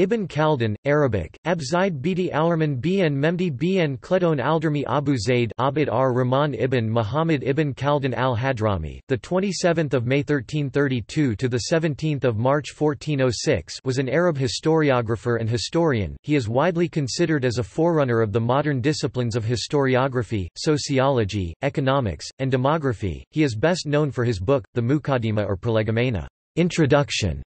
Ibn Khaldun, Arabic, Abzaid Biti Alrman Bn Memdi Bn Kledon Aldermi Abu Zaid Abd ar Rahman ibn Muhammad ibn Khaldun al-Hadrami, the 27th of May 1332 to the 17th of March 1406, was an Arab historiographer and historian. He is widely considered as a forerunner of the modern disciplines of historiography, sociology, economics, and demography. He is best known for his book, The Muqaddimah or Prolegomena, Introduction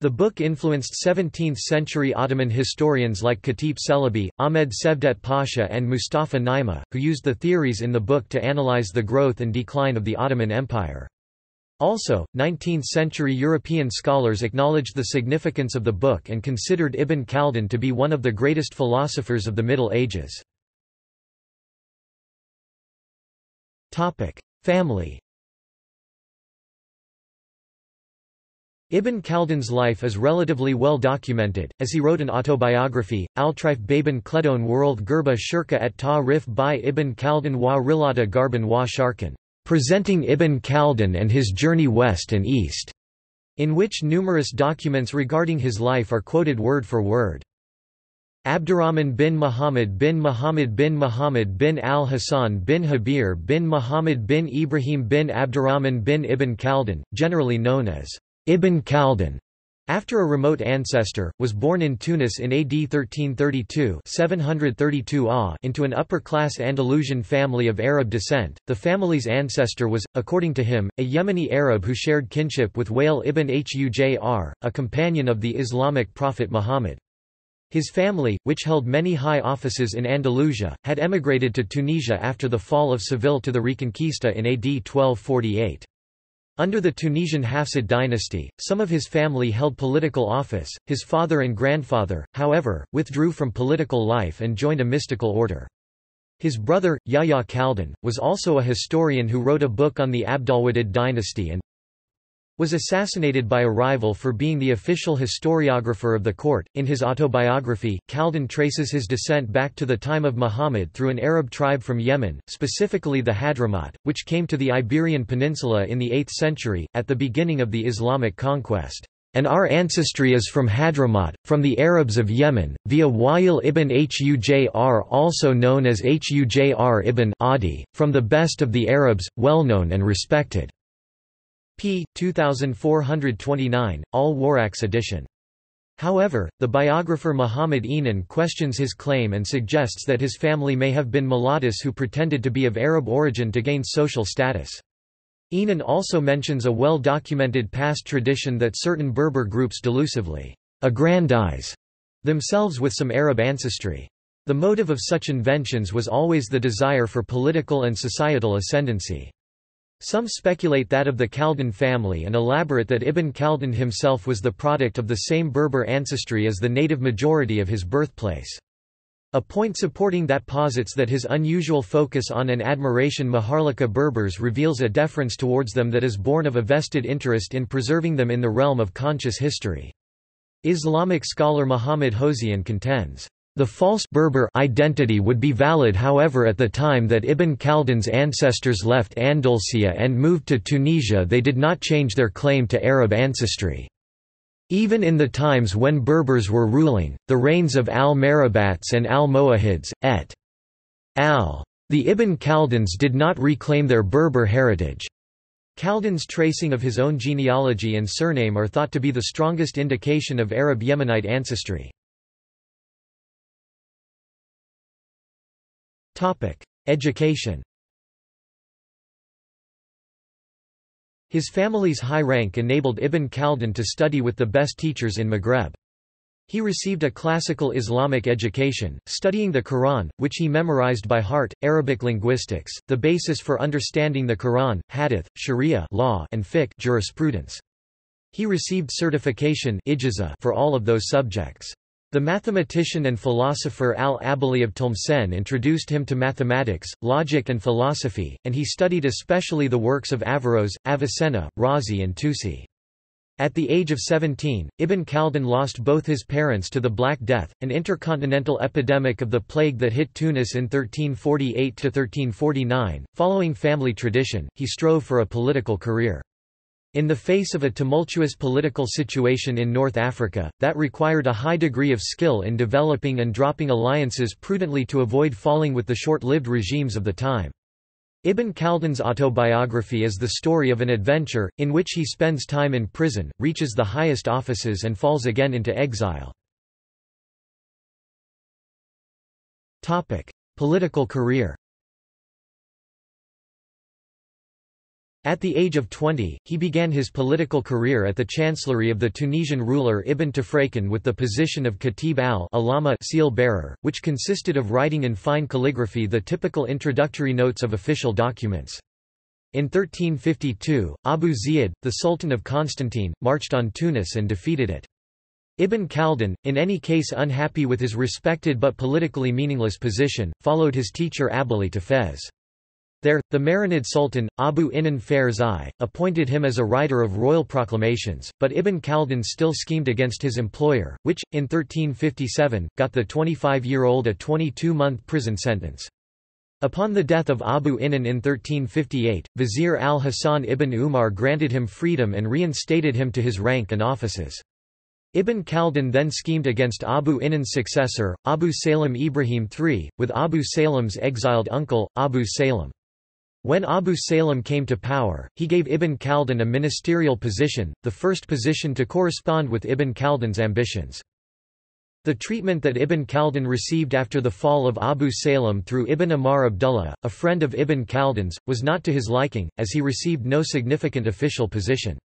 the book influenced 17th-century Ottoman historians like Kâtip Çelebi, Ahmed Cevdet Pasha and Mustafa Naima, who used the theories in the book to analyze the growth and decline of the Ottoman Empire. Also, 19th-century European scholars acknowledged the significance of the book and considered Ibn Khaldun to be one of the greatest philosophers of the Middle Ages. Family Ibn Khaldun's life is relatively well documented, as he wrote an autobiography, Altrife Baban Kledon World Gerba Shirka et Ta Rif by Ibn Khaldun wa Rilata Garban wa Sharkan, presenting Ibn Khaldun and his journey west and east, in which numerous documents regarding his life are quoted word for word. Abdurrahman bin Muhammad bin Muhammad bin Muhammad bin al-Hasan bin Habir bin Muhammad bin Ibrahim bin Abdurrahman bin Ibn Khaldun, generally known as Ibn Khaldun, after a remote ancestor, was born in Tunis in AD 1332 732 AH into an upper-class Andalusian family of Arab descent. The family's ancestor was, according to him, a Yemeni Arab who shared kinship with Wail ibn Hujr, a companion of the Islamic prophet Muhammad. His family, which held many high offices in Andalusia, had emigrated to Tunisia after the fall of Seville to the Reconquista in AD 1248. Under the Tunisian Hafsid dynasty, some of his family held political office. His father and grandfather, however, withdrew from political life and joined a mystical order. His brother, Yahya Khaldun, was also a historian who wrote a book on the Abdalwahid dynasty and, was assassinated by a rival for being the official historiographer of the court. In his autobiography, Khaldun traces his descent back to the time of Muhammad through an Arab tribe from Yemen, specifically the Hadhramaut, which came to the Iberian Peninsula in the 8th century, at the beginning of the Islamic conquest. And our ancestry is from Hadhramaut, from the Arabs of Yemen, via Wa'il ibn Hujr also known as Hujr ibn Adi, from the best of the Arabs, well known and respected p. 2429, Al-Warraq's edition. However, the biographer Muhammad Enan questions his claim and suggests that his family may have been Muwallads who pretended to be of Arab origin to gain social status. Enan also mentions a well-documented past tradition that certain Berber groups delusively aggrandize themselves with some Arab ancestry. The motive of such inventions was always the desire for political and societal ascendancy. Some speculate that of the Khaldun family and elaborate that Ibn Khaldun himself was the product of the same Berber ancestry as the native majority of his birthplace. A point supporting that posits that his unusual focus on and admiration Maharlika Berbers reveals a deference towards them that is born of a vested interest in preserving them in the realm of conscious history. Islamic scholar Muhammad Hossein contends, the false Berber identity would be valid however at the time that Ibn Khaldun's ancestors left Andalusia and moved to Tunisia they did not change their claim to Arab ancestry. Even in the times when Berbers were ruling, the reigns of al-Marabats and al-Mowahids, et al. The Ibn Khalduns did not reclaim their Berber heritage. Khaldun's tracing of his own genealogy and surname are thought to be the strongest indication of Arab Yemenite ancestry. Education His family's high rank enabled Ibn Khaldun to study with the best teachers in Maghreb. He received a classical Islamic education, studying the Quran, which he memorized by heart, Arabic linguistics, the basis for understanding the Quran, hadith, sharia law, and fiqh jurisprudence. He received certification for all of those subjects. The mathematician and philosopher al-Abuli of Tlemcen introduced him to mathematics, logic and philosophy, and he studied especially the works of Averroes, Avicenna, Razi and Tusi. At the age of 17, Ibn Khaldun lost both his parents to the Black Death, an intercontinental epidemic of the plague that hit Tunis in 1348–1349. Following family tradition, he strove for a political career. In the face of a tumultuous political situation in North Africa, that required a high degree of skill in developing and dropping alliances prudently to avoid falling with the short-lived regimes of the time. Ibn Khaldun's autobiography is the story of an adventure, in which he spends time in prison, reaches the highest offices and falls again into exile. Political career At the age of 20, he began his political career at the chancellery of the Tunisian ruler Ibn Tafrakan with the position of Khatib al-Alama seal bearer, which consisted of writing in fine calligraphy the typical introductory notes of official documents. In 1352, Abu Ziyad, the Sultan of Constantine, marched on Tunis and defeated it. Ibn Khaldun, in any case unhappy with his respected but politically meaningless position, followed his teacher Abuli to Fez. There, the Marinid Sultan, Abu Inan Fares I, appointed him as a writer of royal proclamations, but Ibn Khaldun still schemed against his employer, which, in 1357, got the 25-year-old a 22-month prison sentence. Upon the death of Abu Inan in 1358, Vizier al-Hasan ibn Umar granted him freedom and reinstated him to his rank and offices. Ibn Khaldun then schemed against Abu Inan's successor, Abu Salim Ibrahim III, with Abu Salim's exiled uncle, Abu Salim. When Abu Salem came to power, he gave Ibn Khaldun a ministerial position, the first position to correspond with Ibn Khaldun's ambitions. The treatment that Ibn Khaldun received after the fall of Abu Salem through Ibn Amar Abdullah, a friend of Ibn Khaldun's, was not to his liking, as he received no significant official position.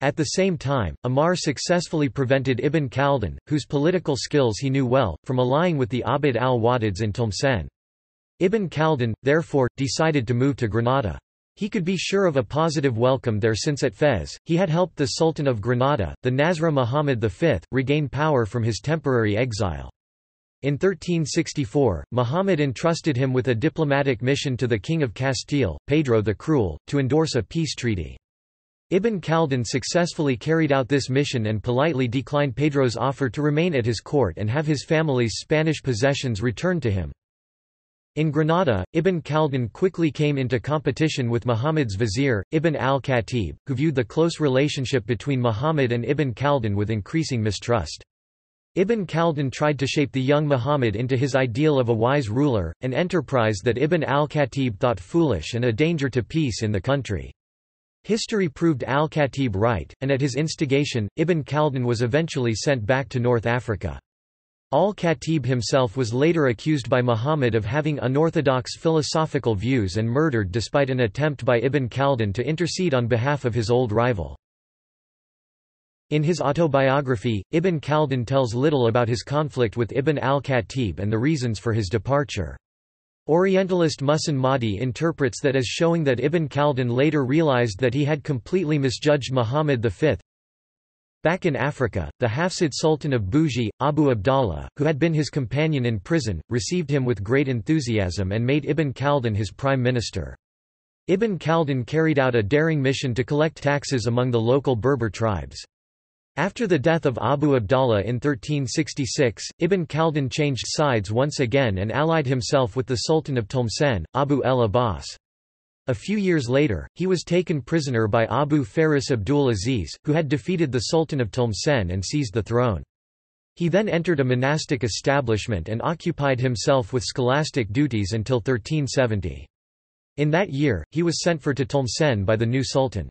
At the same time, Amar successfully prevented Ibn Khaldun, whose political skills he knew well, from allying with the Abd al-Wadids in Tlemcen. Ibn Khaldun, therefore, decided to move to Granada. He could be sure of a positive welcome there since at Fez, he had helped the Sultan of Granada, the Nasrid Muhammad V, regain power from his temporary exile. In 1364, Muhammad entrusted him with a diplomatic mission to the King of Castile, Pedro the Cruel, to endorse a peace treaty. Ibn Khaldun successfully carried out this mission and politely declined Pedro's offer to remain at his court and have his family's Spanish possessions returned to him. In Granada, Ibn Khaldun quickly came into competition with Muhammad's vizier, Ibn al-Khatib, who viewed the close relationship between Muhammad and Ibn Khaldun with increasing mistrust. Ibn Khaldun tried to shape the young Muhammad into his ideal of a wise ruler, an enterprise that Ibn al-Khatib thought foolish and a danger to peace in the country. History proved al-Khatib right, and at his instigation, Ibn Khaldun was eventually sent back to North Africa. Al-Khatib himself was later accused by Muhammad of having unorthodox philosophical views and murdered despite an attempt by Ibn Khaldun to intercede on behalf of his old rival. In his autobiography, Ibn Khaldun tells little about his conflict with Ibn al-Khatib and the reasons for his departure. Orientalist Muhsin Mahdi interprets that as showing that Ibn Khaldun later realized that he had completely misjudged Muhammad V, Back in Africa, the Hafsid Sultan of Buji, Abu Abdallah, who had been his companion in prison, received him with great enthusiasm and made Ibn Khaldun his prime minister. Ibn Khaldun carried out a daring mission to collect taxes among the local Berber tribes. After the death of Abu Abdallah in 1366, Ibn Khaldun changed sides once again and allied himself with the Sultan of Tlemcen, Abu el-Abbas. A few years later, he was taken prisoner by Abu Faris Abdul Aziz, who had defeated the Sultan of Tlemcen and seized the throne. He then entered a monastic establishment and occupied himself with scholastic duties until 1370. In that year, he was sent for to Tlemcen by the new sultan.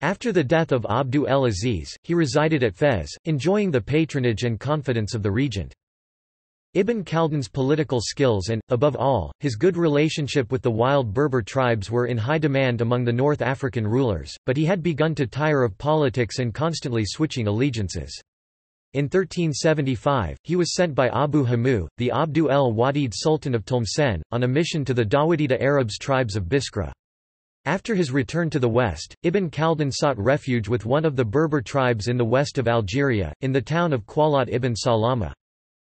After the death of Abdu el-Aziz, he resided at Fez, enjoying the patronage and confidence of the regent. Ibn Khaldun's political skills and, above all, his good relationship with the wild Berber tribes were in high demand among the North African rulers, but he had begun to tire of politics and constantly switching allegiances. In 1375, he was sent by Abu Hamu, the Abdu el-Wadid Sultan of Tlemcen, on a mission to the Dawadida Arabs tribes of Biskra. After his return to the west, Ibn Khaldun sought refuge with one of the Berber tribes in the west of Algeria, in the town of Qualat ibn Salama.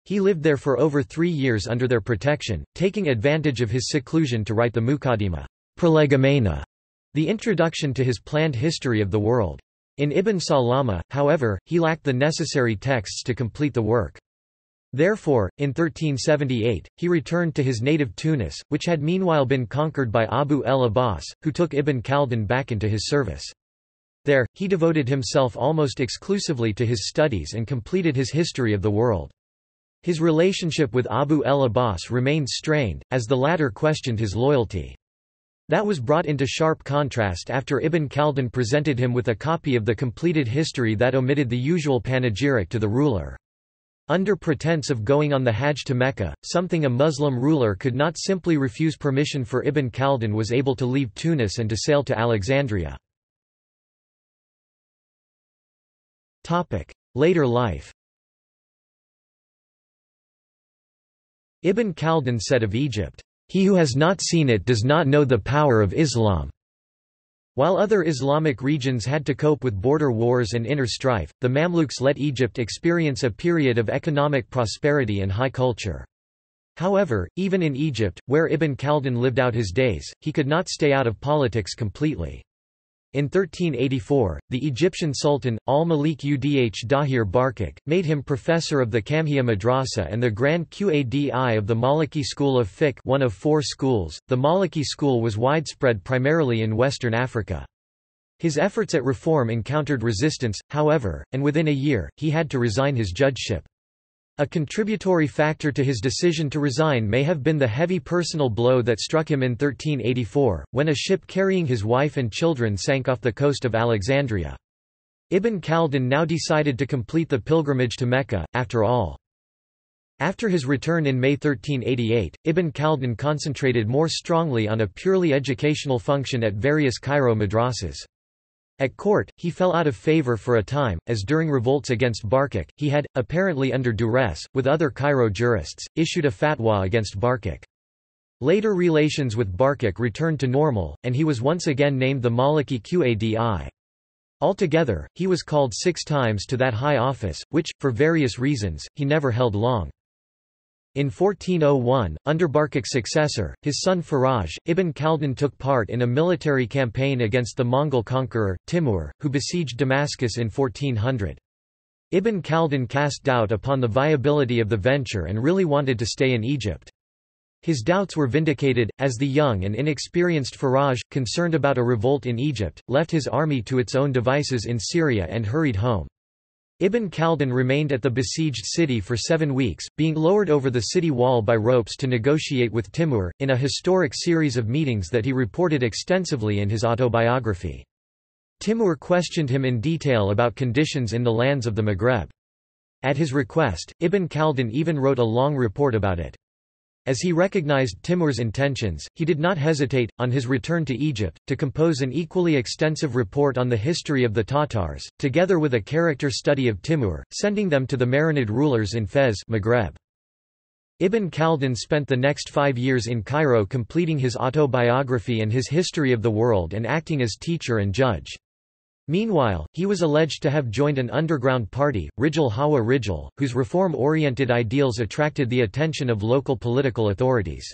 He lived there for over three years under their protection, taking advantage of his seclusion to write the Muqaddimah Prolegomena, the introduction to his planned history of the world. In Ibn Salama, however, he lacked the necessary texts to complete the work. Therefore, in 1378, he returned to his native Tunis, which had meanwhile been conquered by Abu el-Abbas, who took Ibn Khaldun back into his service. There, he devoted himself almost exclusively to his studies and completed his history of the world. His relationship with Abu el-Abbas remained strained, as the latter questioned his loyalty. That was brought into sharp contrast after Ibn Khaldun presented him with a copy of the completed history that omitted the usual panegyric to the ruler. Under pretense of going on the Hajj to Mecca, something a Muslim ruler could not simply refuse permission for Ibn Khaldun was able to leave Tunis and to sail to Alexandria. Later life Ibn Khaldun said of Egypt, he who has not seen it does not know the power of Islam. While other Islamic regions had to cope with border wars and inner strife, the Mamluks let Egypt experience a period of economic prosperity and high culture. However, even in Egypt, where Ibn Khaldun lived out his days, he could not stay out of politics completely. In 1384, the Egyptian Sultan, al-Malik Udh Dahir Barquq, made him professor of the Kamhia Madrasa and the Grand Qadi of the Maliki School of Fiqh one of four schools. The Maliki school was widespread primarily in Western Africa. His efforts at reform encountered resistance, however, and within a year, he had to resign his judgeship. A contributory factor to his decision to resign may have been the heavy personal blow that struck him in 1384, when a ship carrying his wife and children sank off the coast of Alexandria. Ibn Khaldun now decided to complete the pilgrimage to Mecca, after all. After his return in May 1388, Ibn Khaldun concentrated more strongly on a purely educational function at various Cairo madrasas. At court, he fell out of favor for a time, as during revolts against Barquq, he had, apparently under duress, with other Cairo jurists, issued a fatwa against Barquq. Later relations with Barquq returned to normal, and he was once again named the Maliki Qadi. Altogether, he was called six times to that high office, which, for various reasons, he never held long. In 1401, under Barquq's successor, his son Faraj, Ibn Khaldun took part in a military campaign against the Mongol conqueror, Timur, who besieged Damascus in 1400. Ibn Khaldun cast doubt upon the viability of the venture and really wanted to stay in Egypt. His doubts were vindicated, as the young and inexperienced Faraj, concerned about a revolt in Egypt, left his army to its own devices in Syria and hurried home. Ibn Khaldun remained at the besieged city for seven weeks, being lowered over the city wall by ropes to negotiate with Timur, in a historic series of meetings that he reported extensively in his autobiography. Timur questioned him in detail about conditions in the lands of the Maghreb. At his request, Ibn Khaldun even wrote a long report about it. As he recognized Timur's intentions, he did not hesitate, on his return to Egypt, to compose an equally extensive report on the history of the Tatars, together with a character study of Timur, sending them to the Marinid rulers in Fez Maghreb. Ibn Khaldun spent the next five years in Cairo completing his autobiography and his history of the world and acting as teacher and judge. Meanwhile, he was alleged to have joined an underground party, Rijal Hawa Rijal, whose reform-oriented ideals attracted the attention of local political authorities.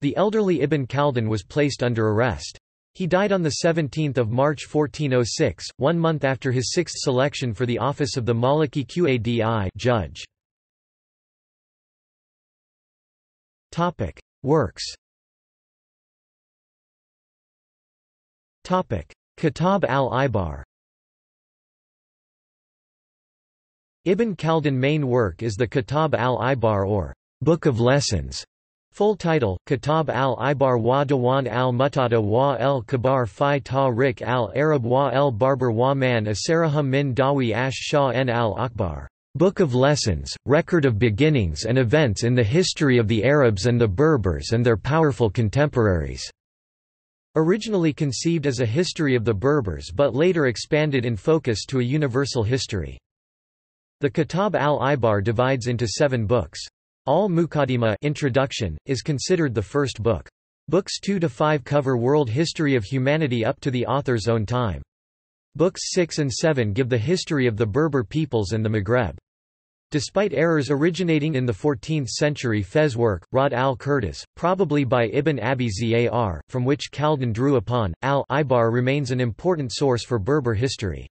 The elderly Ibn Khaldun was placed under arrest. He died on 17 March 1406, one month after his sixth selection for the office of the Maliki Qadi judge. Works Kitab al-Ibar Ibn Khaldun main work is the Kitab al-Ibar or Book of Lessons. Full title, Kitab al-Ibar wa Dawan al-Mutada wa el-Kabar fi Tariq al-Arab wa el-Barbar wa man asarahum min dawi ash shah n al-Akbar. Book of Lessons, Record of Beginnings and Events in the History of the Arabs and the Berbers and their Powerful Contemporaries. Originally conceived as a history of the Berbers but later expanded in focus to a universal history. The Kitab al-Ibar divides into seven books. Al-Muqaddimah introduction, is considered the first book. Books 2 to 5 cover world history of humanity up to the author's own time. Books 6 and 7 give the history of the Berber peoples and the Maghreb. Despite errors originating in the 14th century Fez work, Rod al-Qurtus, probably by Ibn Abi Zar, from which Khaldun drew upon, al-Ibar remains an important source for Berber history.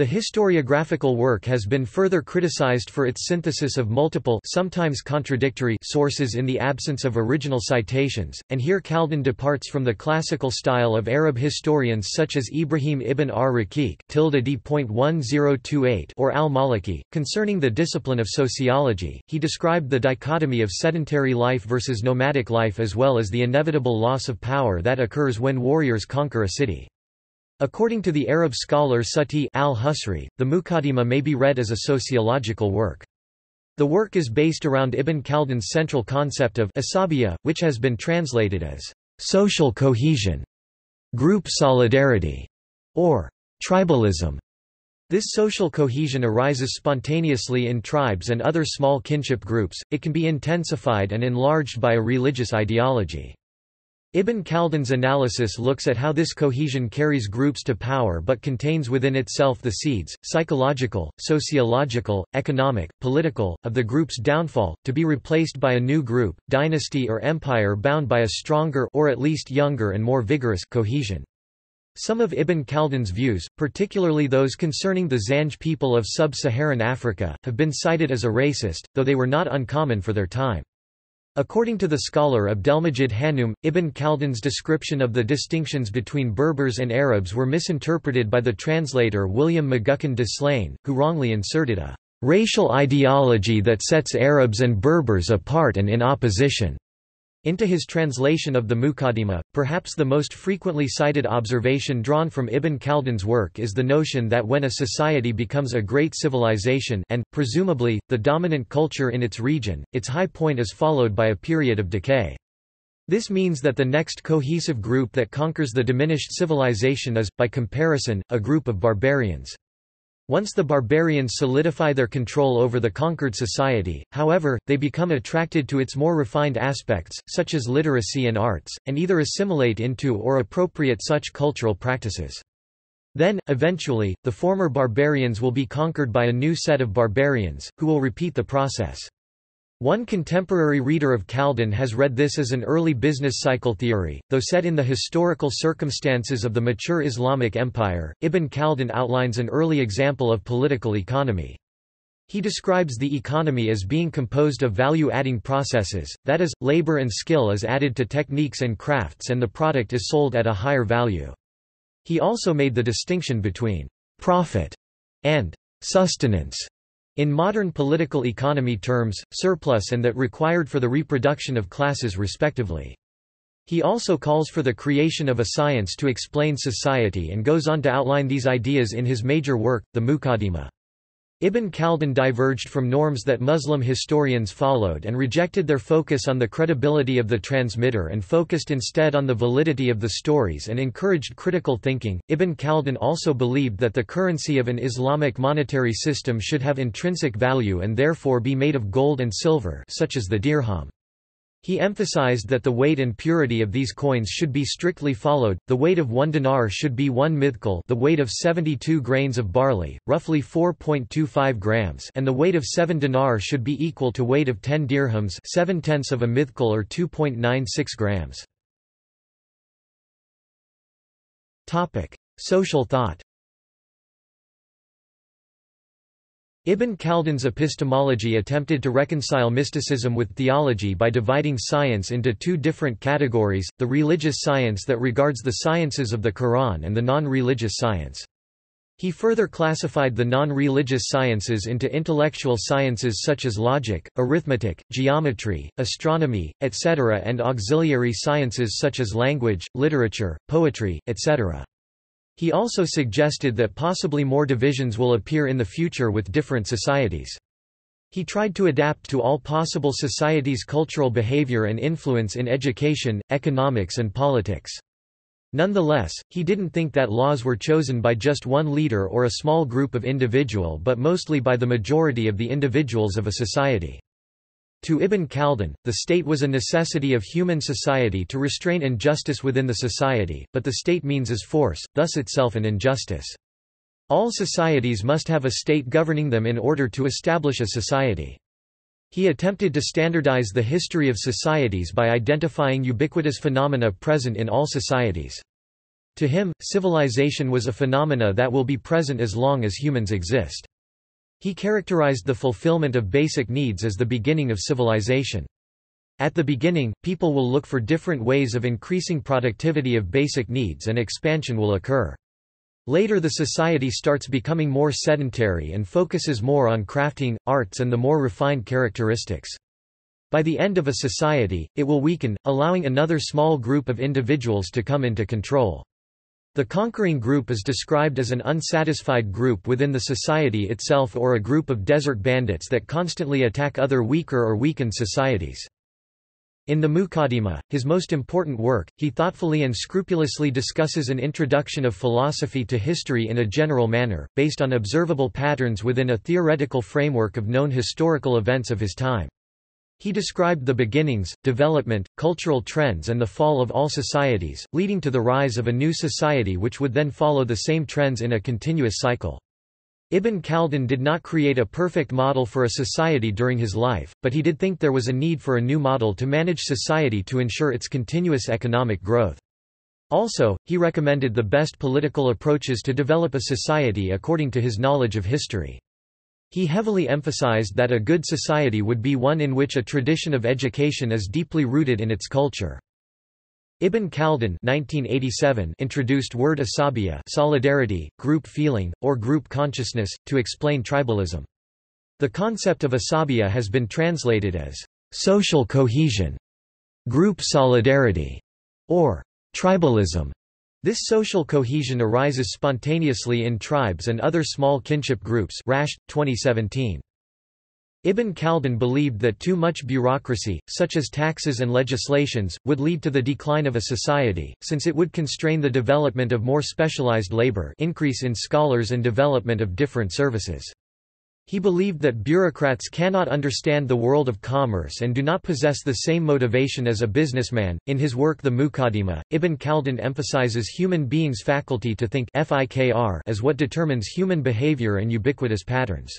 The historiographical work has been further criticized for its synthesis of multiple sometimes contradictory sources in the absence of original citations, and here Khaldun departs from the classical style of Arab historians such as Ibrahim ibn ar-Raqiq or al-Maliki. Concerning the discipline of sociology, he described the dichotomy of sedentary life versus nomadic life as well as the inevitable loss of power that occurs when warriors conquer a city. According to the Arab scholar Sati al-Husri, the Muqaddimah may be read as a sociological work. The work is based around Ibn Khaldun's central concept of asabiyya, which has been translated as social cohesion, group solidarity, or tribalism. This social cohesion arises spontaneously in tribes and other small kinship groups, it can be intensified and enlarged by a religious ideology. Ibn Khaldun's analysis looks at how this cohesion carries groups to power but contains within itself the seeds, psychological, sociological, economic, political, of the group's downfall, to be replaced by a new group, dynasty or empire bound by a stronger or at least younger and more vigorous cohesion. Some of Ibn Khaldun's views, particularly those concerning the Zanj people of sub-Saharan Africa, have been cited as a racist, though they were not uncommon for their time. According to the scholar Abdelmajid Hannoum, Ibn Khaldun's description of the distinctions between Berbers and Arabs were misinterpreted by the translator William McGuckin de Slane, who wrongly inserted a racial ideology that sets Arabs and Berbers apart and in opposition. Into his translation of the Muqaddimah, perhaps the most frequently cited observation drawn from Ibn Khaldun's work is the notion that when a society becomes a great civilization and, presumably, the dominant culture in its region, its high point is followed by a period of decay. This means that the next cohesive group that conquers the diminished civilization is, by comparison, a group of barbarians. Once the barbarians solidify their control over the conquered society, however, they become attracted to its more refined aspects, such as literacy and arts, and either assimilate into or appropriate such cultural practices. Then, eventually, the former barbarians will be conquered by a new set of barbarians, who will repeat the process. One contemporary reader of Khaldun has read this as an early business cycle theory, though set in the historical circumstances of the mature Islamic empire. Ibn Khaldun outlines an early example of political economy. He describes the economy as being composed of value-adding processes, that is, labor and skill is added to techniques and crafts and the product is sold at a higher value. He also made the distinction between profit and sustenance in modern political economy terms, surplus and that required for the reproduction of classes respectively. He also calls for the creation of a science to explain society and goes on to outline these ideas in his major work, the Muqaddimah. Ibn Khaldun diverged from norms that Muslim historians followed and rejected their focus on the credibility of the transmitter and focused instead on the validity of the stories and encouraged critical thinking. Ibn Khaldun also believed that the currency of an Islamic monetary system should have intrinsic value and therefore be made of gold and silver, such as the dirham. He emphasized that the weight and purity of these coins should be strictly followed, the weight of one dinar should be one mithqal the weight of 72 grains of barley, roughly 4.25 grams and the weight of 7 dinar should be equal to weight of 10 dirhams 7 tenths of a mithqal or 2.96 grams. Topic: Social thought Ibn Khaldun's epistemology attempted to reconcile mysticism with theology by dividing science into two different categories, the religious science that regards the sciences of the Quran and the non-religious science. He further classified the non-religious sciences into intellectual sciences such as logic, arithmetic, geometry, astronomy, etc. and auxiliary sciences such as language, literature, poetry, etc. He also suggested that possibly more divisions will appear in the future with different societies. He tried to adapt to all possible societies' cultural behavior and influence in education, economics and politics. Nonetheless, he didn't think that laws were chosen by just one leader or a small group of individual but mostly by the majority of the individuals of a society. To Ibn Khaldun, the state was a necessity of human society to restrain injustice within the society, but the state means is force, thus itself an injustice. All societies must have a state governing them in order to establish a society. He attempted to standardize the history of societies by identifying ubiquitous phenomena present in all societies. To him, civilization was a phenomena that will be present as long as humans exist. He characterized the fulfillment of basic needs as the beginning of civilization. At the beginning, people will look for different ways of increasing productivity of basic needs and expansion will occur. Later the society starts becoming more sedentary and focuses more on crafting, arts and the more refined characteristics. By the end of a society, it will weaken, allowing another small group of individuals to come into control. The conquering group is described as an unsatisfied group within the society itself or a group of desert bandits that constantly attack other weaker or weakened societies. In the Muqaddimah, his most important work, he thoughtfully and scrupulously discusses an introduction of philosophy to history in a general manner, based on observable patterns within a theoretical framework of known historical events of his time. He described the beginnings, development, cultural trends and the fall of all societies, leading to the rise of a new society which would then follow the same trends in a continuous cycle. Ibn Khaldun did not create a perfect model for a society during his life, but he did think there was a need for a new model to manage society to ensure its continuous economic growth. Also, he recommended the best political approaches to develop a society according to his knowledge of history. He heavily emphasized that a good society would be one in which a tradition of education is deeply rooted in its culture. Ibn Khaldun 1987 introduced word asabiya solidarity, group feeling, or group consciousness, to explain tribalism. The concept of asabiya has been translated as social cohesion, group solidarity, or tribalism. This social cohesion arises spontaneously in tribes and other small kinship groups Rasch, 2017. Ibn Khaldun believed that too much bureaucracy, such as taxes and legislations, would lead to the decline of a society, since it would constrain the development of more specialized labor increase in scholars and development of different services. He believed that bureaucrats cannot understand the world of commerce and do not possess the same motivation as a businessman. In his work The Muqaddimah, Ibn Khaldun emphasizes human beings' faculty to think as what determines human behavior and ubiquitous patterns.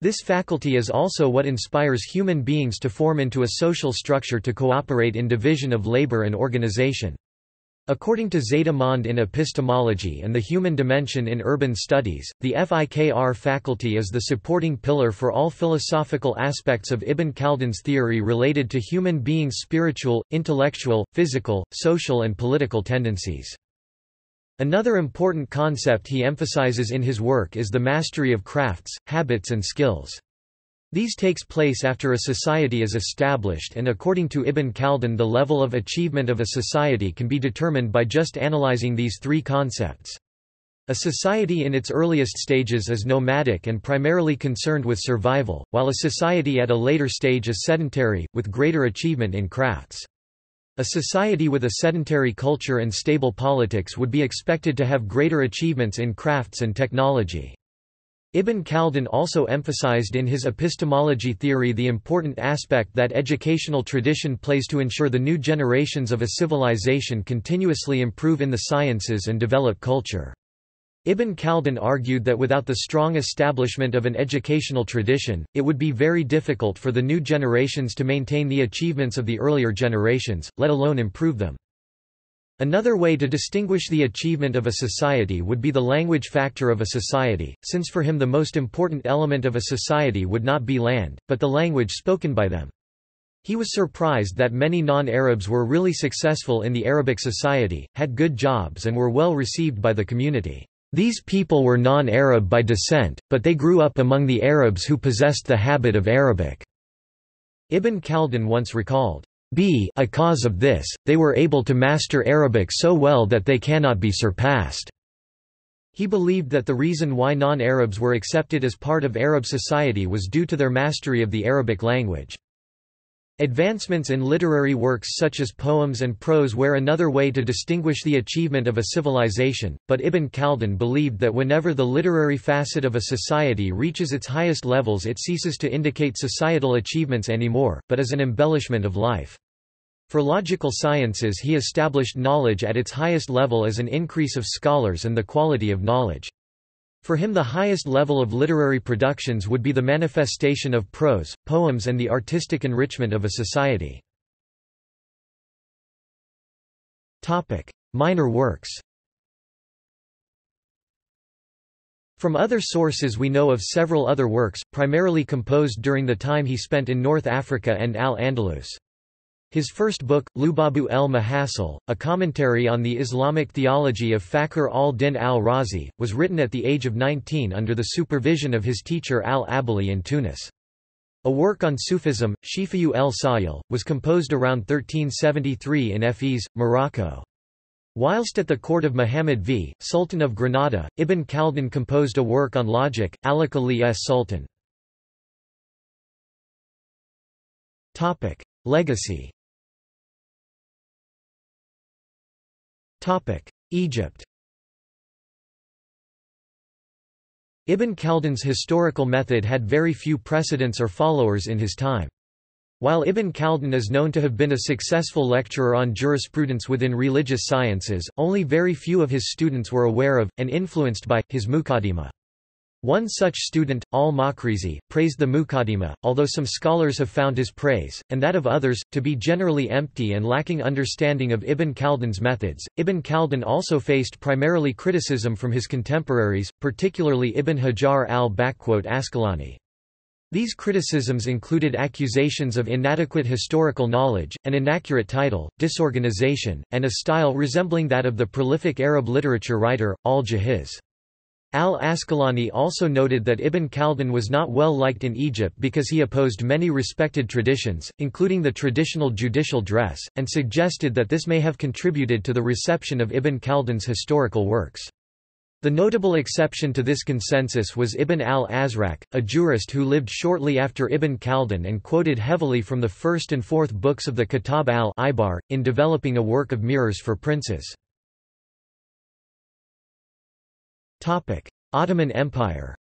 This faculty is also what inspires human beings to form into a social structure to cooperate in division of labor and organization. According to Zeta Mond in Epistemology and the Human Dimension in Urban Studies, the FIKR faculty is the supporting pillar for all philosophical aspects of Ibn Khaldun's theory related to human beings' spiritual, intellectual, physical, social and political tendencies. Another important concept he emphasizes in his work is the mastery of crafts, habits and skills. These takes place after a society is established and according to Ibn Khaldun the level of achievement of a society can be determined by just analyzing these three concepts. A society in its earliest stages is nomadic and primarily concerned with survival, while a society at a later stage is sedentary, with greater achievement in crafts. A society with a sedentary culture and stable politics would be expected to have greater achievements in crafts and technology. Ibn Khaldun also emphasized in his epistemology theory the important aspect that educational tradition plays to ensure the new generations of a civilization continuously improve in the sciences and develop culture. Ibn Khaldun argued that without the strong establishment of an educational tradition, it would be very difficult for the new generations to maintain the achievements of the earlier generations, let alone improve them. Another way to distinguish the achievement of a society would be the language factor of a society, since for him the most important element of a society would not be land, but the language spoken by them. He was surprised that many non-Arabs were really successful in the Arabic society, had good jobs and were well received by the community. These people were non-Arab by descent, but they grew up among the Arabs who possessed the habit of Arabic. Ibn Khaldun once recalled, B a cause of this, they were able to master Arabic so well that they cannot be surpassed." He believed that the reason why non-Arabs were accepted as part of Arab society was due to their mastery of the Arabic language. Advancements in literary works such as poems and prose were another way to distinguish the achievement of a civilization, but Ibn Khaldun believed that whenever the literary facet of a society reaches its highest levels it ceases to indicate societal achievements anymore, but as an embellishment of life. For logical sciences he established knowledge at its highest level as an increase of scholars and the quality of knowledge. For him the highest level of literary productions would be the manifestation of prose, poems and the artistic enrichment of a society. Minor works From other sources we know of several other works, primarily composed during the time he spent in North Africa and Al-Andalus. His first book, Lubabu el-Muhassal, a commentary on the Islamic theology of Fakhr al-Din al-Razi, was written at the age of 19 under the supervision of his teacher al-Abali in Tunis. A work on Sufism, Shifayu el-Sayil, was composed around 1373 in Fez, Morocco. Whilst at the court of Muhammad V, Sultan of Granada, Ibn Khaldun composed a work on logic, Alakali s Sultan. Legacy Egypt Ibn Khaldun's historical method had very few precedents or followers in his time. While Ibn Khaldun is known to have been a successful lecturer on jurisprudence within religious sciences, only very few of his students were aware of, and influenced by, his Muqaddimah. One such student, al-Makrizi, praised the Muqaddimah, although some scholars have found his praise, and that of others, to be generally empty and lacking understanding of Ibn Khaldun's methods. Ibn Khaldun also faced primarily criticism from his contemporaries, particularly Ibn Hajar al-Asqalani. These criticisms included accusations of inadequate historical knowledge, an inaccurate title, disorganization, and a style resembling that of the prolific Arab literature writer, al-Jahiz. Al-Asqalani also noted that Ibn Khaldun was not well liked in Egypt because he opposed many respected traditions, including the traditional judicial dress, and suggested that this may have contributed to the reception of Ibn Khaldun's historical works. The notable exception to this consensus was Ibn al-Azraq, a jurist who lived shortly after Ibn Khaldun and quoted heavily from the first and fourth books of the Kitab al-Ibar, in developing a work of mirrors for princes. Ottoman Empire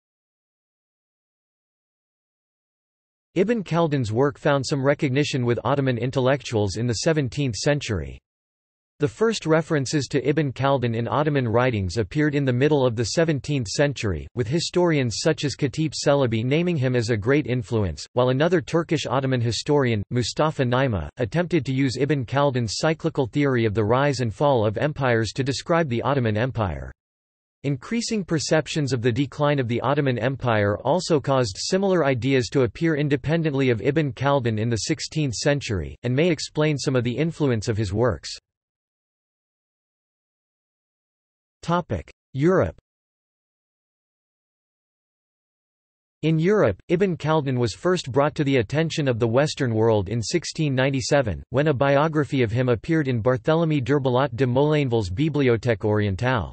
Ibn Khaldun's work found some recognition with Ottoman intellectuals in the 17th century. The first references to Ibn Khaldun in Ottoman writings appeared in the middle of the 17th century, with historians such as Kâtip Çelebi naming him as a great influence, while another Turkish Ottoman historian, Mustafa Naima, attempted to use Ibn Khaldun's cyclical theory of the rise and fall of empires to describe the Ottoman Empire. Increasing perceptions of the decline of the Ottoman Empire also caused similar ideas to appear independently of Ibn Khaldun in the 16th century, and may explain some of the influence of his works. Europe In Europe, Ibn Khaldun was first brought to the attention of the Western world in 1697, when a biography of him appeared in Barthélemy d'Herbelot de Moulaineville's Bibliothèque orientale.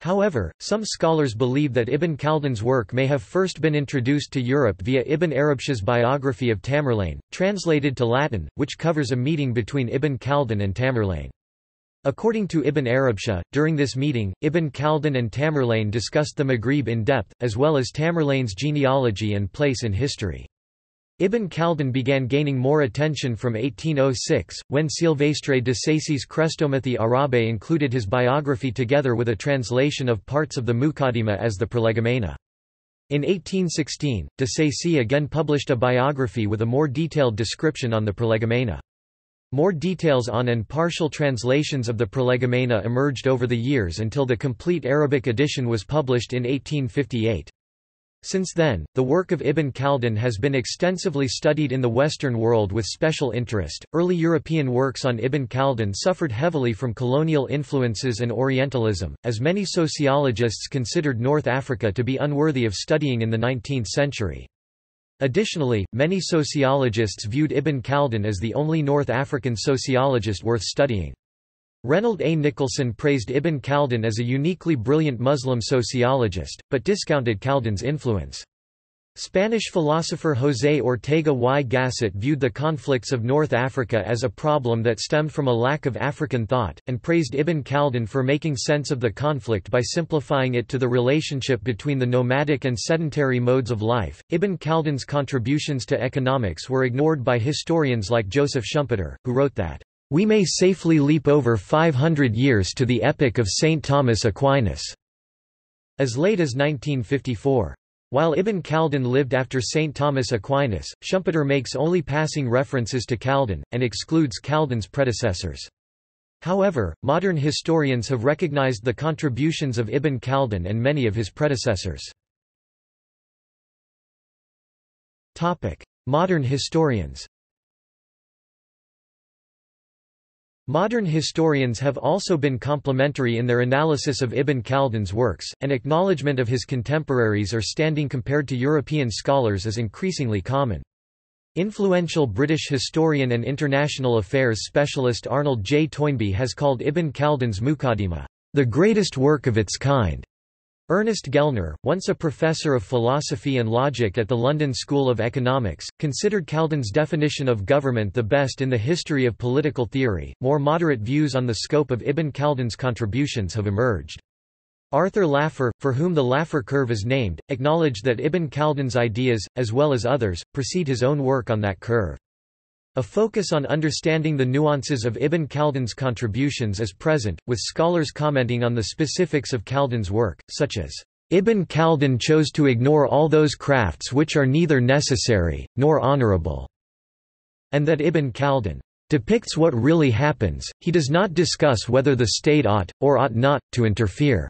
However, some scholars believe that Ibn Khaldun's work may have first been introduced to Europe via Ibn Arabshah's biography of Tamerlane, translated to Latin, which covers a meeting between Ibn Khaldun and Tamerlane. According to Ibn Arabshah, during this meeting, Ibn Khaldun and Tamerlane discussed the Maghrib in depth, as well as Tamerlane's genealogy and place in history. Ibn Khaldun began gaining more attention from 1806, when Silvestre de Sacy's Chrestomathy Arabe included his biography together with a translation of parts of the Muqaddimah as the Prolegomena. In 1816, de Sacy again published a biography with a more detailed description on the Prolegomena. More details on and partial translations of the Prolegomena emerged over the years until the complete Arabic edition was published in 1858. Since then, the work of Ibn Khaldun has been extensively studied in the Western world with special interest. Early European works on Ibn Khaldun suffered heavily from colonial influences and Orientalism, as many sociologists considered North Africa to be unworthy of studying in the 19th century. Additionally, many sociologists viewed Ibn Khaldun as the only North African sociologist worth studying. Reynold A. Nicholson praised Ibn Khaldun as a uniquely brilliant Muslim sociologist, but discounted Khaldun's influence. Spanish philosopher José Ortega y Gasset viewed the conflicts of North Africa as a problem that stemmed from a lack of African thought, and praised Ibn Khaldun for making sense of the conflict by simplifying it to the relationship between the nomadic and sedentary modes of life. Ibn Khaldun's contributions to economics were ignored by historians like Joseph Schumpeter, who wrote that, We may safely leap over 500 years to the epoch of St. Thomas Aquinas, as late as 1954. While Ibn Khaldun lived after St. Thomas Aquinas, Schumpeter makes only passing references to Khaldun, and excludes Khaldun's predecessors. However, modern historians have recognized the contributions of Ibn Khaldun and many of his predecessors. Modern historians Modern historians have also been complementary in their analysis of Ibn Khaldun's works, and acknowledgement of his contemporaries or standing compared to European scholars is increasingly common. Influential British historian and international affairs specialist Arnold J. Toynbee has called Ibn Khaldun's Muqaddimah, the greatest work of its kind. Ernest Gellner, once a professor of philosophy and logic at the London School of Economics, considered Khaldun's definition of government the best in the history of political theory. More moderate views on the scope of Ibn Khaldun's contributions have emerged. Arthur Laffer, for whom the Laffer curve is named, acknowledged that Ibn Khaldun's ideas, as well as others, precede his own work on that curve. A focus on understanding the nuances of Ibn Khaldun's contributions is present, with scholars commenting on the specifics of Khaldun's work, such as, "...Ibn Khaldun chose to ignore all those crafts which are neither necessary, nor honorable," and that Ibn Khaldun depicts what really happens, he does not discuss whether the state ought, or ought not, to interfere.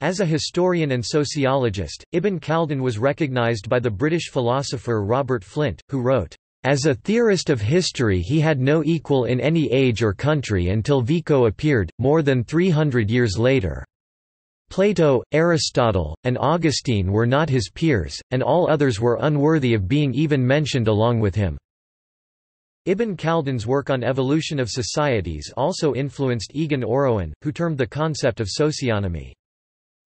As a historian and sociologist, Ibn Khaldun was recognized by the British philosopher Robert Flint, who wrote, as a theorist of history he had no equal in any age or country until Vico appeared, more than 300 years later. Plato, Aristotle, and Augustine were not his peers, and all others were unworthy of being even mentioned along with him. Ibn Khaldun's work on evolution of societies also influenced Egon Orowan, who termed the concept of socionomy.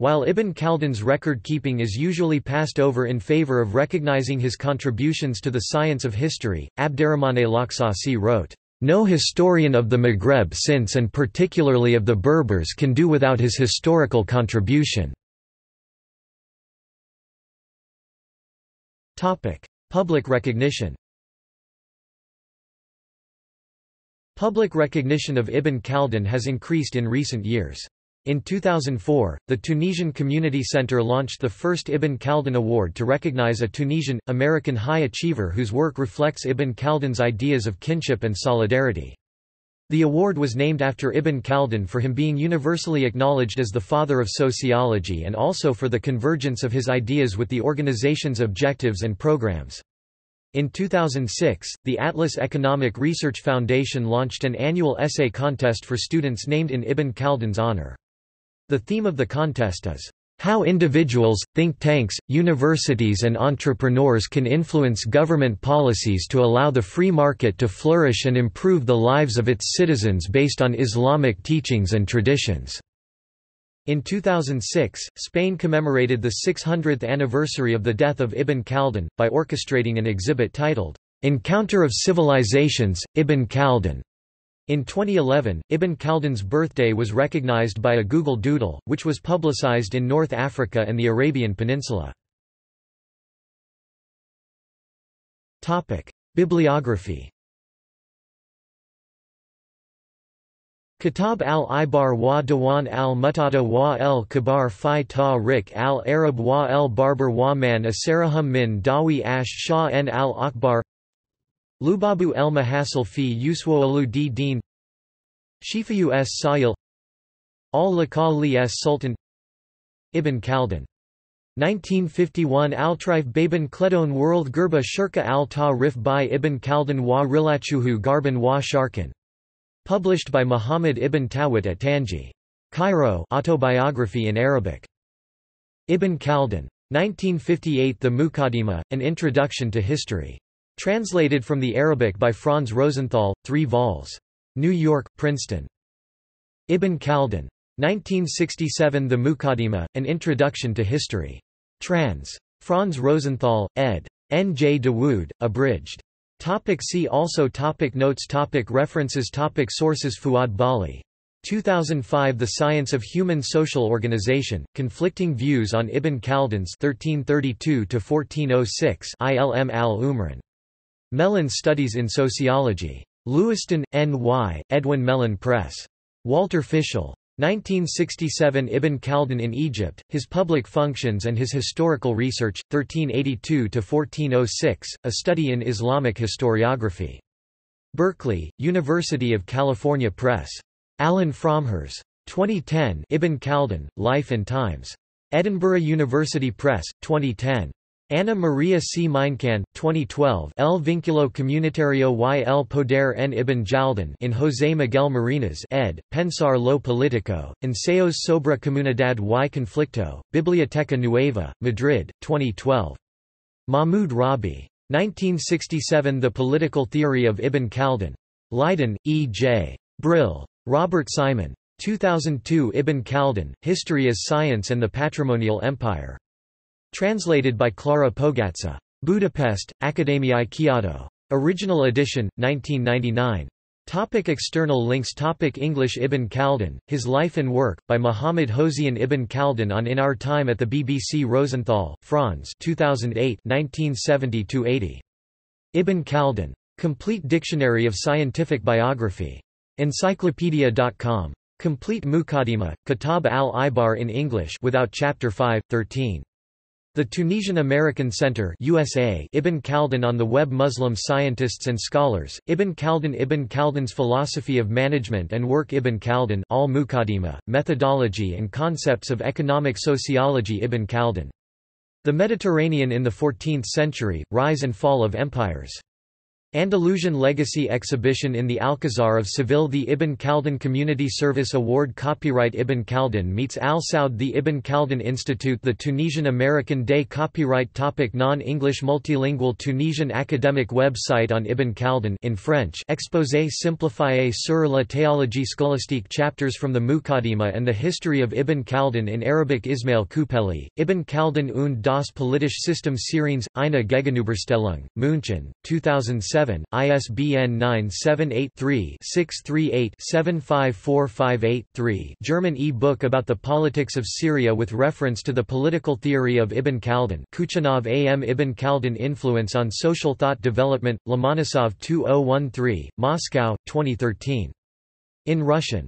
While Ibn Khaldun's record-keeping is usually passed over in favor of recognizing his contributions to the science of history, Abderrahmane Lakhsassi wrote, "...no historian of the Maghreb since and particularly of the Berbers can do without his historical contribution." Public recognition Public recognition of Ibn Khaldun has increased in recent years. In 2004, the Tunisian Community Center launched the first Ibn Khaldun Award to recognize a Tunisian, American high achiever whose work reflects Ibn Khaldun's ideas of kinship and solidarity. The award was named after Ibn Khaldun for him being universally acknowledged as the father of sociology and also for the convergence of his ideas with the organization's objectives and programs. In 2006, the Atlas Economic Research Foundation launched an annual essay contest for students named in Ibn Khaldun's honor. The theme of the contest is, "...how individuals, think tanks, universities and entrepreneurs can influence government policies to allow the free market to flourish and improve the lives of its citizens based on Islamic teachings and traditions." In 2006, Spain commemorated the 600th anniversary of the death of Ibn Khaldun, by orchestrating an exhibit titled, "'Encounter of Civilizations, Ibn Khaldun' In 2011, Ibn Khaldun's birthday was recognized by a Google Doodle, which was publicized in North Africa and the Arabian Peninsula. Bibliography Kitab al-Ibar wa Diwan al-Mutada wa el-Kibar fi ta-rik al-Arab wa el-Barbar wa man asarahum min dawi ash shah en al-Akbar Lubabu el Mahasil fi Uswoalu d Din Shifayu s Sayil Al li s Sultan Ibn Khaldun 1951 Altrife Baban Kledon World Gerba Shirka al Ta'rif by Ibn Khaldun wa Rilachuhu Garban wa Sharkan. Published by Muhammad ibn Tawit at Tanji. Cairo autobiography in Arabic. Ibn Khaldun. 1958 The Muqaddimah, An Introduction to History. Translated from the Arabic by Franz Rosenthal, 3 vols. New York, Princeton. Ibn Khaldun. 1967 The Muqaddimah, An Introduction to History. Trans. Franz Rosenthal, ed. N. J. Dawood, abridged. Topic see also topic Notes topic References topic Sources Fuad Baali. 2005 The Science of Human Social Organization, Conflicting Views on Ibn Khaldun's 1332–1406 ILM al-Umran. Mellen Studies in Sociology. Lewiston, N.Y., Edwin Mellen Press. Walter Fischel. 1967 Ibn Khaldun in Egypt, His Public Functions and His Historical Research, 1382–1406, A Study in Islamic Historiography. Berkeley, University of California Press. Allen Fromherz. 2010 Ibn Khaldun, Life and Times. Edinburgh University Press, 2010. Ana Maria C. Minecan, 2012 El Vínculo Comunitario y el Poder en Ibn Khaldun in José Miguel Marinas ed., Pensar lo Político, Ensayos sobre Comunidad y Conflicto, Biblioteca Nueva, Madrid, 2012. Mahmoud Rabi. 1967 The Political Theory of Ibn Khaldun. Leiden, E. J. Brill. Robert Simon. 2002 Ibn Khaldun, History as Science and the Patrimonial Empire. Translated by Clara Pogatsa. Budapest, Akadémiai Kiadó. Original edition, 1999. Topic external links Topic English Ibn Khaldun, His Life and Work, by Muhammad Hozien Ibn Khaldun on In Our Time at the BBC Rosenthal, Franz 2008 1970-80. Ibn Khaldun. Complete Dictionary of Scientific Biography. Encyclopedia.com. Complete Muqaddimah, Kitab al-Ibar in English without Chapter 5, 13. The Tunisian American Center USA Ibn Khaldun on the web Muslim scientists and scholars, Ibn Khaldun Ibn Khaldun's philosophy of management and work Ibn Khaldun al methodology and concepts of economic sociology Ibn Khaldun. The Mediterranean in the 14th century, rise and fall of empires. Andalusian Legacy Exhibition in the Alcazar of Seville. The Ibn Khaldun Community Service Award Copyright Ibn Khaldun meets Al Saud. The Ibn Khaldun Institute. The Tunisian American Day Copyright Topic. Non-English Multilingual Tunisian academic website on Ibn Khaldun in French. Exposé simplifié sur la théologie scolastique Chapters from the Muqaddimah and the History of Ibn Khaldun in Arabic. Ismail Kupeli, Ibn Khaldun und das politische System Syriens, eine Gegenüberstellung, München, 2007 ISBN 978-3-638-75458-3 German e-book about the politics of Syria with reference to the political theory of Ibn Khaldun Kuchanov A.M. Ibn Khaldun Influence on Social Thought Development, Lomonosov 2013, Moscow, 2013. In Russian